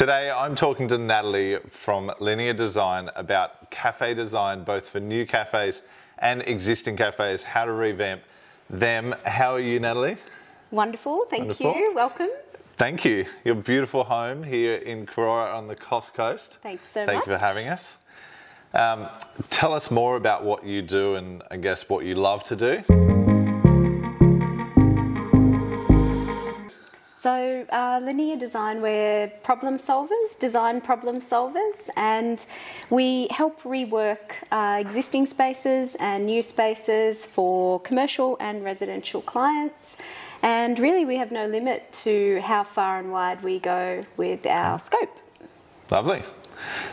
Today, I'm talking to Natalie from Linnea Design about cafe design, both for new cafes and existing cafes, how to revamp them. How are you, Natalie? Wonderful, thank Wonderful. you. Welcome. Thank you. Your beautiful home here in Karora on the Coast Coast. Thanks so Thank much. Thank you for having us. Um, tell us more about what you do and I guess what you love to do. So, uh, Linnea Design, we're problem solvers, design problem solvers, and we help rework uh, existing spaces and new spaces for commercial and residential clients. And really, we have no limit to how far and wide we go with our scope. Lovely.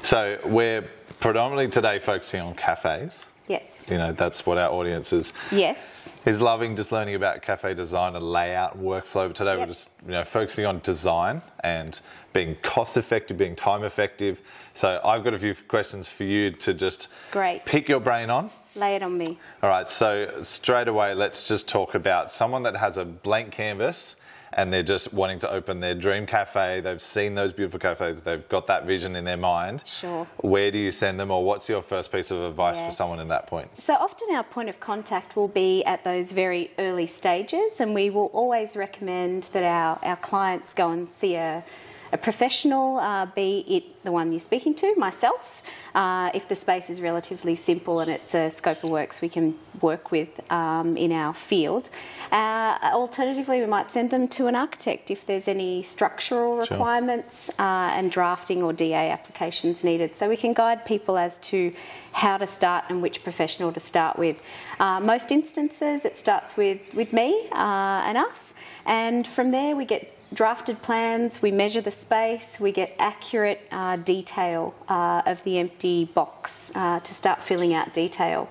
So we're predominantly today focusing on cafes. Yes. You know, that's what our audience is Yes. is loving just learning about cafe design and layout and workflow. But today we're just you know focusing on design and being cost effective, being time effective. So I've got a few questions for you to just Great. pick your brain on. Lay it on me. All right, so straight away let's just talk about someone that has a blank canvas and they're just wanting to open their dream cafe. They've seen those beautiful cafes, they've got that vision in their mind. Sure. Where do you send them or what's your first piece of advice Yeah. for someone in that point? So often our point of contact will be at those very early stages, and we will always recommend that our, our clients go and see a, a professional, uh, be it the one you're speaking to, myself. Uh, if the space is relatively simple and it's a scope of works we can work with um, in our field. Uh, alternatively, we might send them to an architect if there's any structural Sure. requirements uh, and drafting or DA applications needed. So we can guide people as to how to start and which professional to start with. Uh, most instances, it starts with, with me uh, and us, and from there we get drafted plans, we measure the space, we get accurate uh, detail uh, of the empty box uh, to start filling out detail.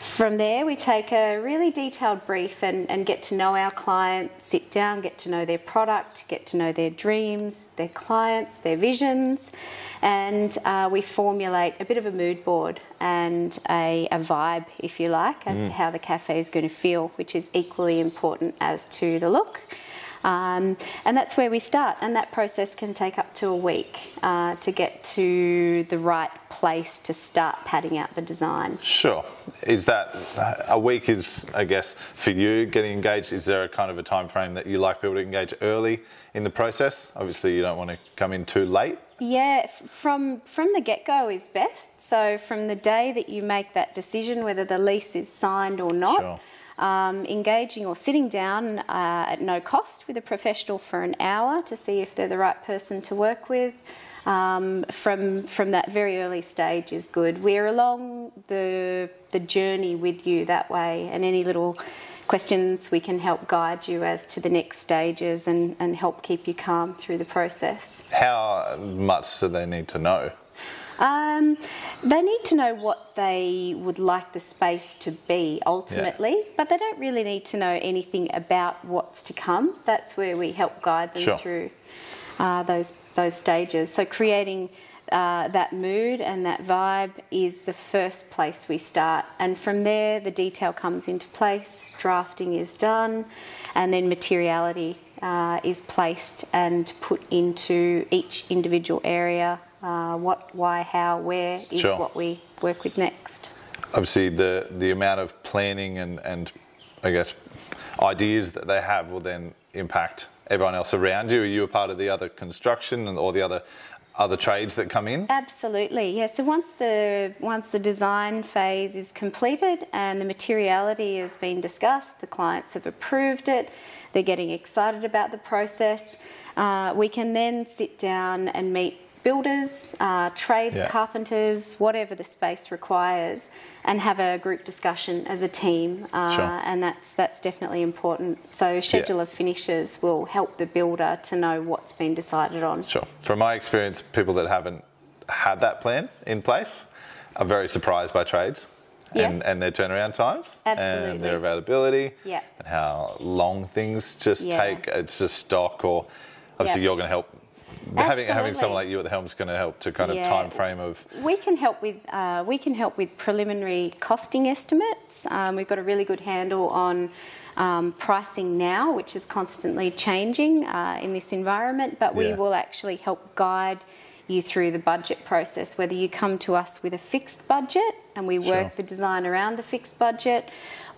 From there, we take a really detailed brief and, and get to know our client, sit down, get to know their product, get to know their dreams, their clients, their visions, and uh, we formulate a bit of a mood board and a, a vibe, if you like, as to how the cafe is going to feel, which is equally important as to the look. Um, and that's where we start, and that process can take up to a week uh, to get to the right place to start padding out the design. Sure. Is that a week? Is I guess for you getting engaged? Is there a kind of a time frame that you like people to engage early in the process? Obviously, you don't want to come in too late. Yeah, from from the get go is best. So from the day that you make that decision, whether the lease is signed or not, Sure. Um, engaging or sitting down uh, at no cost with a professional for an hour to see if they're the right person to work with. Um, from from that very early stage is good. We're along the the journey with you that way, and any little questions we can help guide you as to the next stages and, and help keep you calm through the process. How much do they need to know? Um, they need to know what they would like the space to be ultimately, but they don't really need to know anything about what's to come. That's where we help guide them Sure. through uh, those those stages. So creating uh, that mood and that vibe is the first place we start, and from there the detail comes into place. Drafting is done, and then materiality uh, is placed and put into each individual area. Uh, what, why, how, where is Sure. what we work with next. Obviously, the the amount of planning and and I guess ideas that they have will then impact everyone else around you. Are you a part of the other construction and all the other other trades that come in? Absolutely, yeah. So once the once the design phase is completed and the materiality has been discussed, the clients have approved it, they're getting excited about the process. Uh, we can then sit down and meet builders, uh, trades, Yeah. carpenters, whatever the space requires, and have a group discussion as a team. Uh, Sure. And that's that's definitely important. So schedule of finishes will help the builder to know what's been decided on. Sure. From my experience, people that haven't had that plan in place are very surprised by trades Yeah. and, and their turnaround times and their availability Yeah. and how long things just Yeah. take. It's just stock or obviously Yeah. you're going to help having having someone like you at the helm is going to help to kind of Yeah. time frame of We can help with uh, we can help with preliminary costing estimates. Um, we've got a really good handle on um, pricing now, which is constantly changing uh, in this environment. But we Yeah. will actually help guide you through the budget process. Whether you come to us with a fixed budget and we work Sure. the design around the fixed budget.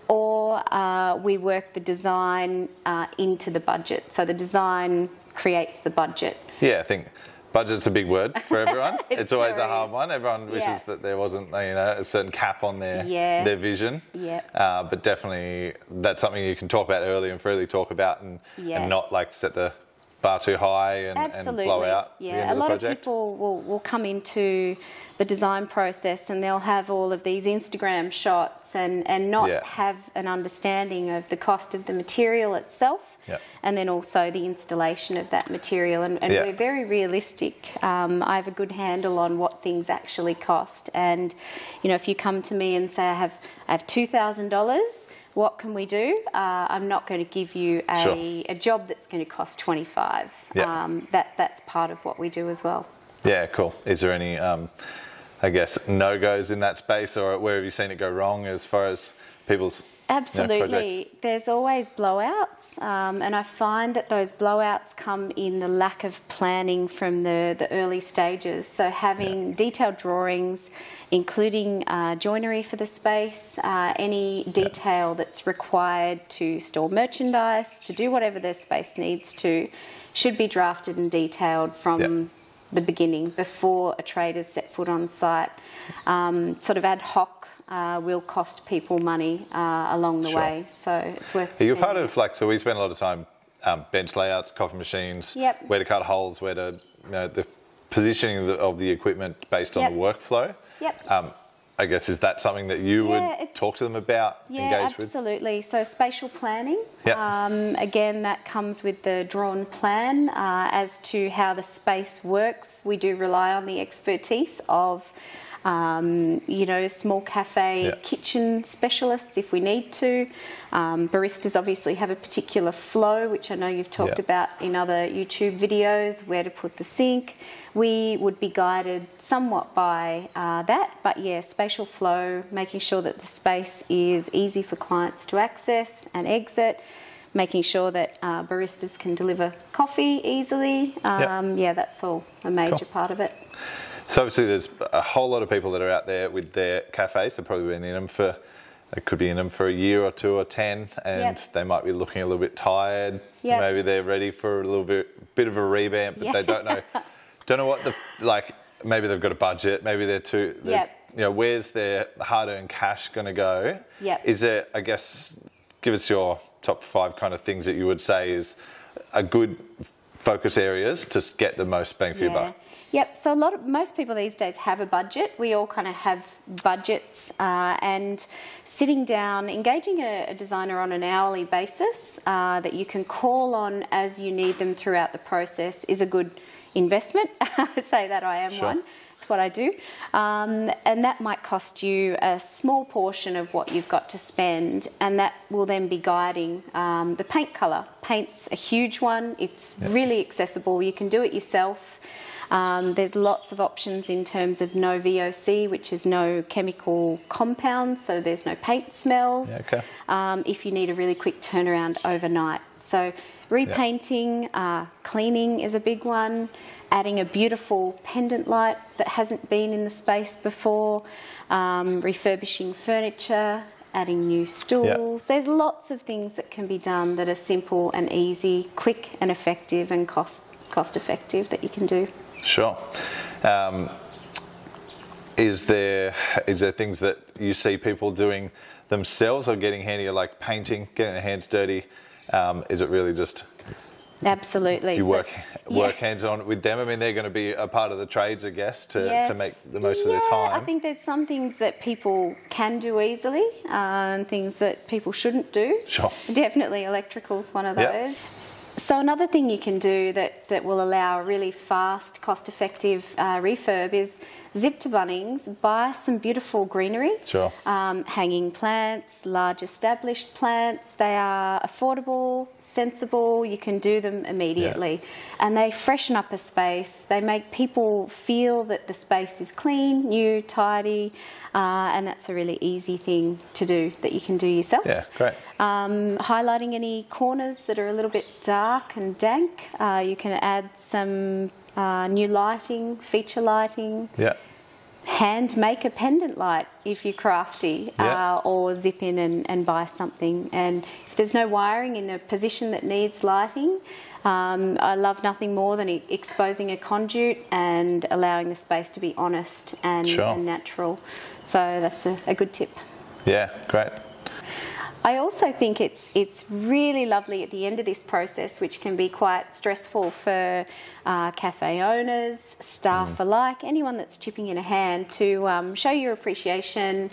Or uh, we work the design uh, into the budget. So the design creates the budget. Yeah, I think budget's a big word for everyone. It it's always sure a hard is. one. Everyone wishes Yeah. that there wasn't, you know, a certain cap on their Yeah. their vision. Yeah. Uh, but definitely, that's something you can talk about early and freely talk about, and, Yeah. and not like set the bar too high and, and blow out the yeah, a lot project. of people will, will come into the design process and they'll have all of these Instagram shots and, and not Yeah. have an understanding of the cost of the material itself Yeah. and then also the installation of that material. And, and Yeah. we're very realistic. Um, I have a good handle on what things actually cost. And, you know, if you come to me and say, I have, I have $2,000, what can we do? Uh, I'm not going to give you a, Sure. a job that's going to cost 25. Yeah. Um, that that's part of what we do as well. Yeah, cool. Is there any, um, I guess, no goes in that space, or where have you seen it go wrong as far as people's you know, Absolutely. There's always blowouts, um, and I find that those blowouts come in the lack of planning from the, the early stages. So, having detailed drawings, including uh, joinery for the space, uh, any detail that's required to store merchandise, to do whatever the space needs to, should be drafted and detailed from Yeah. the beginning before a trade has set foot on site. Um, sort of ad hoc uh, will cost people money uh, along the Sure. way, so it's worth. You're you part of like so? We spend a lot of time um, bench layouts, coffee machines, Yep. where to cut holes, where to you know, the positioning of the, of the equipment based on Yep. the workflow. Yep. Um, I guess is that something that you Yeah, would talk to them about, Yeah, engage with? absolutely. So spatial planning. Yep. Um, again, that comes with the drawn plan uh, as to how the space works. We do rely on the expertise of, um, you know, small cafe Yeah. kitchen specialists if we need to. Um, baristas obviously have a particular flow, which I know you've talked Yeah. about in other YouTube videos, where to put the sink. We would be guided somewhat by uh, that, but yeah, spatial flow, making sure that the space is easy for clients to access and exit, making sure that uh, baristas can deliver coffee easily. Um, Yeah, that's all a major Cool. part of it. So obviously, there's a whole lot of people that are out there with their cafes. They've probably been in them for, they could be in them for a year or two or ten, and Yep. they might be looking a little bit tired. Yep. Maybe they're ready for a little bit, bit of a revamp, but Yeah. they don't know, don't know what the like. Maybe they've got a budget. Maybe they're too. they're- Yep. You know, where's their hard-earned cash going to go? Yep. Is there? I guess, give us your top five kind of things that you would say is a good focus areas to get the most bang for your buck. Yep. So a lot of most people these days have a budget. We all kind of have budgets, uh, and sitting down, engaging a, a designer on an hourly basis uh, that you can call on as you need them throughout the process is a good investment. Say that I am Sure. one. It's what I do, um, and that might cost you a small portion of what you've got to spend, and that will then be guiding um, the paint colour. Paint's a huge one. It's really accessible. You can do it yourself. Um, there's lots of options in terms of no VOC, which is no chemical compounds, so there's no paint smells. Yeah, okay. Um, if you need a really quick turnaround overnight, so repainting, uh, cleaning is a big one. Adding a beautiful pendant light that hasn't been in the space before, um, refurbishing furniture, adding new stools. There's lots of things that can be done that are simple and easy, quick and effective, and cost cost effective that you can do. Sure. Um, is there is there things that you see people doing themselves or getting handy, like painting, getting their hands dirty? Um, is it really just Absolutely. do you So- work work Yeah. hands on with them? I mean, they're going to be a part of the trades, I guess, to, Yeah. to make the most of their time. I think there's some things that people can do easily uh, and things that people shouldn't do. Sure. Definitely electrical's one of Yep. So another thing you can do that, that will allow a really fast, cost-effective uh, refurb is zip to Bunnings, buy some beautiful greenery, Sure. um, hanging plants, large established plants. They are affordable, sensible. You can do them immediately, and they freshen up a space. They make people feel that the space is clean, new, tidy, uh, and that's a really easy thing to do that you can do yourself Yeah, great. um, highlighting any corners that are a little bit dark and dank. Uh, you can add some uh, new lighting, feature lighting, Yeah. hand make a pendant light if you're crafty, Yeah. uh, or zip in and, and buy something. And if there's no wiring in a position that needs lighting, um, I love nothing more than exposing a conduit and allowing the space to be honest and, Sure. and natural. So that's a, a good tip. Yeah, great. I also think it's it's really lovely at the end of this process, which can be quite stressful for uh, cafe owners, staff alike, anyone that's chipping in a hand, to um, show your appreciation,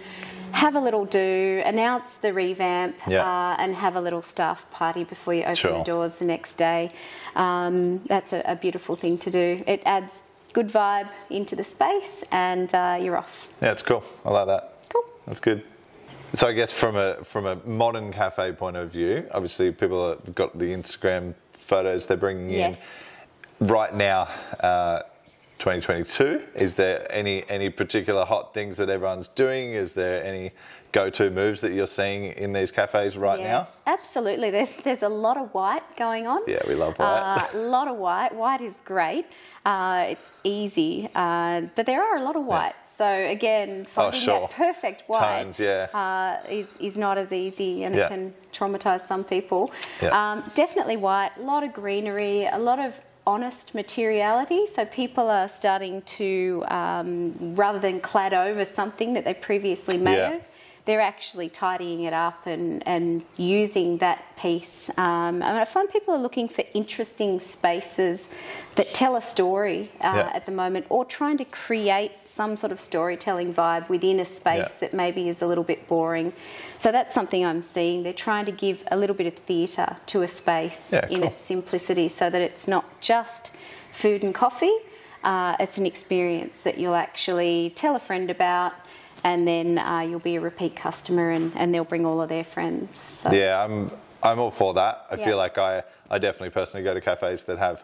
have a little do, announce the revamp, Yeah. uh, and have a little staff party before you open Sure. the doors the next day. Um, that's a, a beautiful thing to do. It adds good vibe into the space, and uh, you're off. Yeah, it's cool. I like that. Cool. That's good. So I guess from a from a modern cafe point of view, obviously people have got the Instagram photos they're bringing in. Right now, uh, 2022. Is there any any particular hot things that everyone's doing? Is there any go-to moves that you're seeing in these cafes right now? Absolutely. There's there's a lot of white going on. Yeah, we love white. Uh, a lot of white. White is great. Uh, it's easy, uh, but there are a lot of whites. So again, finding Oh, sure. that perfect white Tones, yeah. uh, is is not as easy, and Yeah. it can traumatise some people. Yeah. Um, definitely white. A lot of greenery. A lot of honest materiality. So people are starting to um, rather than clad over something that they previously may Yeah. have they're actually tidying it up and, and using that piece. Um, and I find people are looking for interesting spaces that tell a story uh, Yeah. at the moment, or trying to create some sort of storytelling vibe within a space Yeah. that maybe is a little bit boring. So that's something I'm seeing. They're trying to give a little bit of theatre to a space Yeah, in cool. its simplicity so that it's not just food and coffee. Uh, it's an experience that you'll actually tell a friend about, and then uh, you'll be a repeat customer, and, and they'll bring all of their friends. So, Yeah, I'm I'm all for that. I Yeah. feel like I I definitely personally go to cafes that have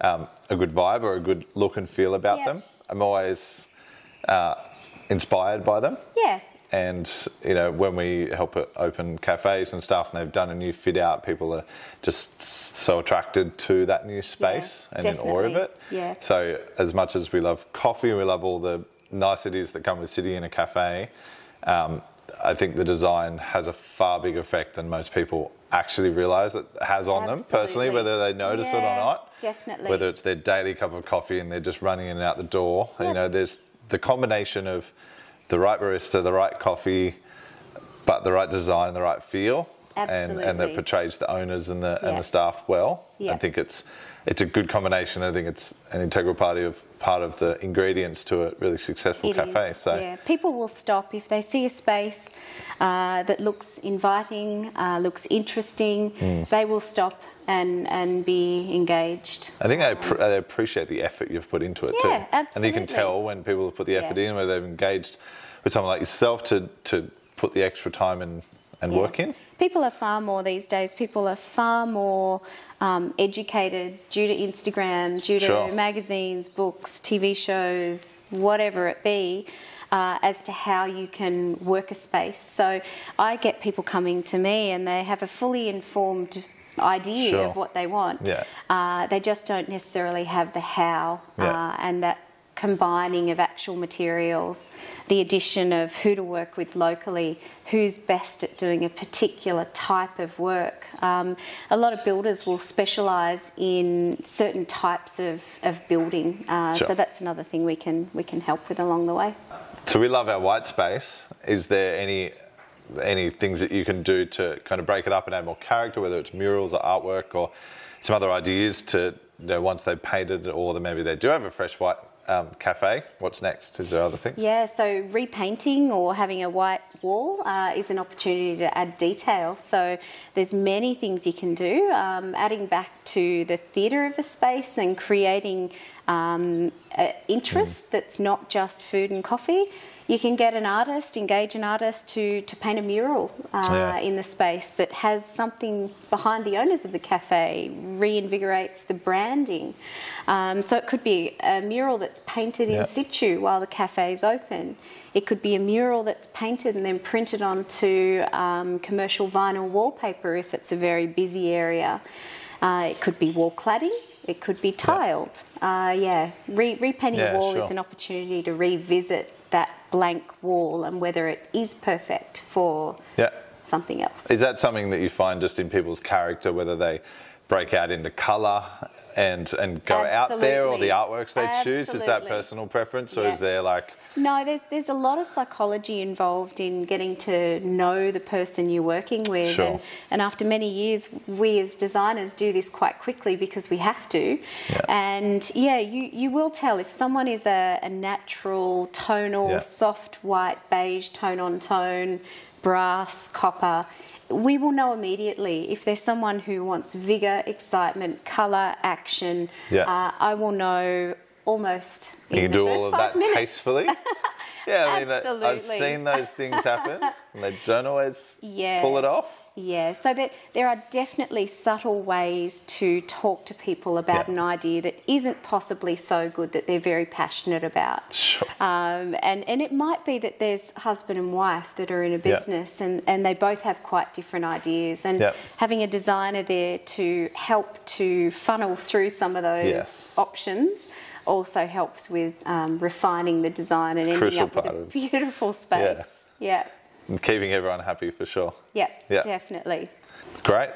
um, a good vibe or a good look and feel about Yeah. them. I'm always uh, inspired by them. yeah, And you know, when we help open cafes and stuff, and they've done a new fit out, people are just so attracted to that new space and in awe of it. Yeah. So as much as we love coffee, we love all the niceties that come with sitting in a cafe. Um, I think the design has a far bigger effect than most people actually realise it has on them personally, whether they notice it or not. definitely. Whether it's their daily cup of coffee and they're just running in and out the door. You know, there's the combination of the right barista, the right coffee, but the right design, the right feel, and, and that portrays the owners and the and the staff well. I think it's it's a good combination. I think it's an integral part of part of the ingredients to a really successful It cafe. is, So yeah, people will stop if they see a space uh, that looks inviting, uh, looks interesting. Hmm. They will stop and and be engaged. I think they, they appreciate the effort you've put into it too. Yeah, And you can tell when people have put the effort Yeah. in, whether they've engaged with someone like yourself to, to put the extra time and, and Yeah. work in. People are far more these days. People are far more um, educated due to Instagram, due to Sure. magazines, books, TV shows, whatever it be. Uh, as to how you can work a space. So I get people coming to me and they have a fully informed idea Sure. of what they want. Yeah. Uh, they just don't necessarily have the how Yeah. uh, and that combining of actual materials, the addition of who to work with locally, who's best at doing a particular type of work. Um, a lot of builders will specialise in certain types of, of building, uh, Sure. so that's another thing we can we can help with along the way. So we love our white space. Is there any any things that you can do to kind of break it up and add more character, whether it's murals or artwork or some other ideas to you know, once they've painted or maybe they do have a fresh white um, cafe. What's next? Is there other things? Yeah, so repainting or having a white wall uh, is an opportunity to add detail. So there's many things you can do. Um, adding back to the theatre of a space and creating um, interest mm. that's not just food and coffee you can get an artist, engage an artist to, to paint a mural uh, yeah. in the space that has something behind the owners of the cafe, reinvigorates the branding. Um, so it could be a mural that's painted in situ while the cafe is open. It could be a mural that's painted and then printed onto um, commercial vinyl wallpaper if it's a very busy area. Uh, it could be wall cladding. It could be tiled. Yeah, uh, yeah. Re- repainting yeah, a wall sure. is an opportunity to revisit that blank wall and whether it is perfect for yeah. something else. Is that something that you find just in people's character, whether they break out into colour and and go Absolutely. out there, or the artworks they Absolutely. choose? Is that personal preference, or yeah. is there like no, there's there's a lot of psychology involved in getting to know the person you're working with, sure. and, and after many years, we as designers do this quite quickly because we have to. Yeah. And yeah, you you will tell if someone is a, a natural tonal, yeah. soft white, beige, tone on tone, brass, copper we will know immediately if there's someone who wants vigor, excitement, colour, action. Yeah. Uh, I will know almost you can do all of that minutes. tastefully. yeah, I mean, Absolutely. I've seen those things happen, and they don't always yeah. pull it off. Yeah, so there, there are definitely subtle ways to talk to people about yeah. an idea that isn't possibly so good that they're very passionate about. Sure. Um, and, and it might be that there's husband and wife that are in a business yeah. and, and they both have quite different ideas. And yeah. having a designer there to help to funnel through some of those options also helps with um, refining the design and ending up with a beautiful space. Yeah. yeah. And keeping everyone happy for sure. Yeah, yeah, definitely. Great.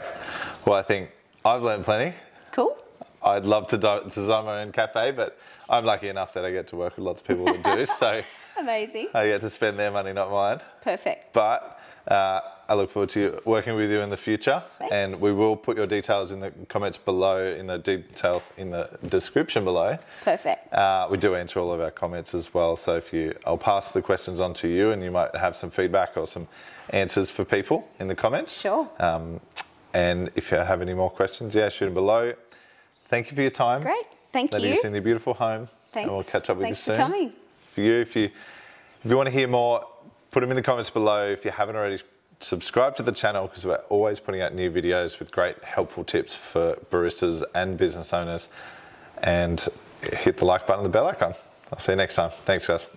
Well, I think I've learned plenty. Cool. I'd love to design my own cafe, but I'm lucky enough that I get to work with lots of people that do. So amazing. I get to spend their money, not mine. Perfect. But uh, I look forward to working with you in the future, Thanks. and we will put your details in the comments below, in the details in the description below. Perfect. Uh, we do answer all of our comments as well, so if you, I'll pass the questions on to you, and you might have some feedback or some answers for people in the comments. Sure. Um, and if you have any more questions, yeah, shoot them below. Thank you for your time. Great. Thank Letting you. us in your beautiful home. Thanks. And we'll catch up with Thanks you soon. Thanks For coming. For you, if you if you want to hear more, put them in the comments below. If you haven't already, subscribe to the channel because we're always putting out new videos with great helpful tips for baristas and business owners. And hit the like button and the bell icon. I'll see you next time. Thanks, guys.